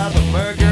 another burger.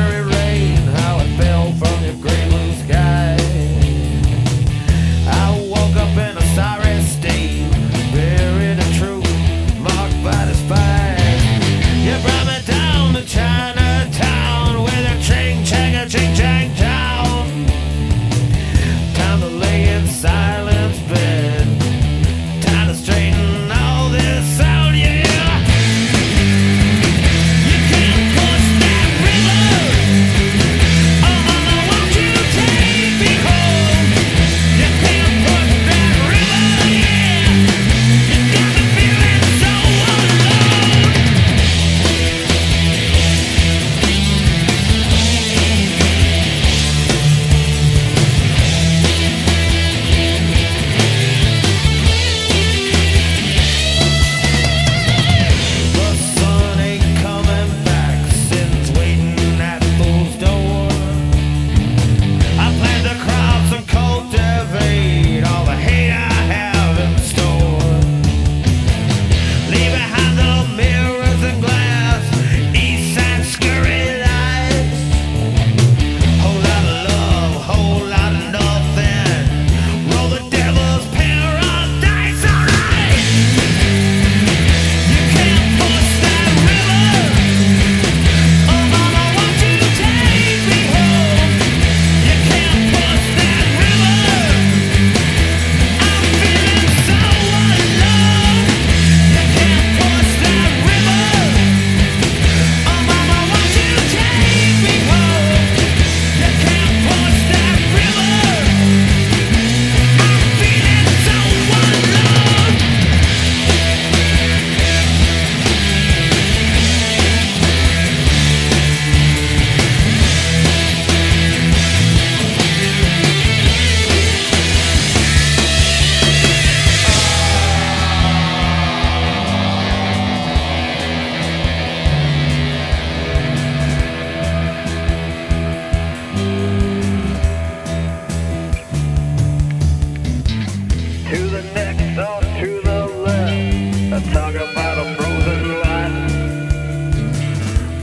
talk about a frozen life.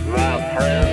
My friend.